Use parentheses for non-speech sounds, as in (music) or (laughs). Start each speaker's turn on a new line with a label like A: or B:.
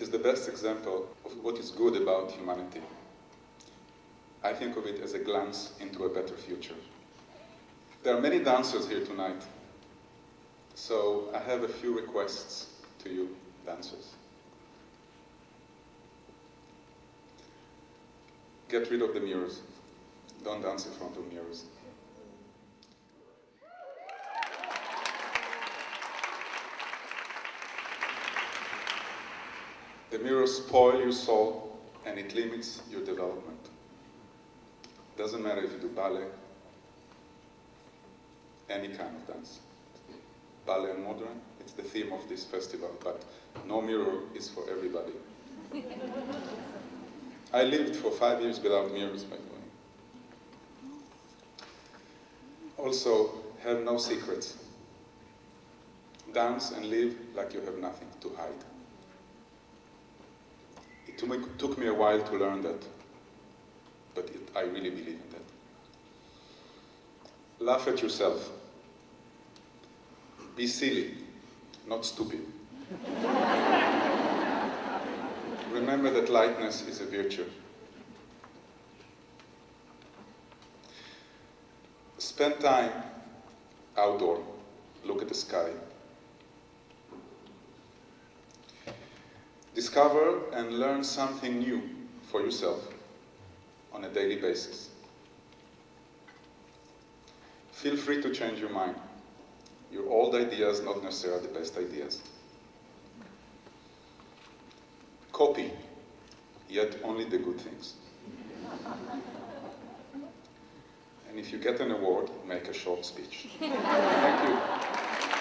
A: is the best example of what is good about humanity. I think of it as a glance into a better future. There are many dancers here tonight, so I have a few requests to you, dancers. Get rid of the mirrors. Don't dance in front of mirrors. The mirrors spoil your soul and it limits your development. Doesn't matter if you do ballet, any kind of dance. Ballet and modern, it's the theme of this festival, but no mirror is for everybody. (laughs) I lived for five years without mirrors, by the way. Also, have no secrets. Dance and live like you have nothing to hide. It took me a while to learn that, but it, I really believe in that. Laugh at yourself. Be silly, not stupid. (laughs) Remember that lightness is a virtue. Spend time outdoor, look at the sky. Discover and learn something new for yourself on a daily basis. Feel free to change your mind. Your old ideas not necessarily the best ideas. Copy, yet only the good things. and if you get an award, make a short speech. Thank you.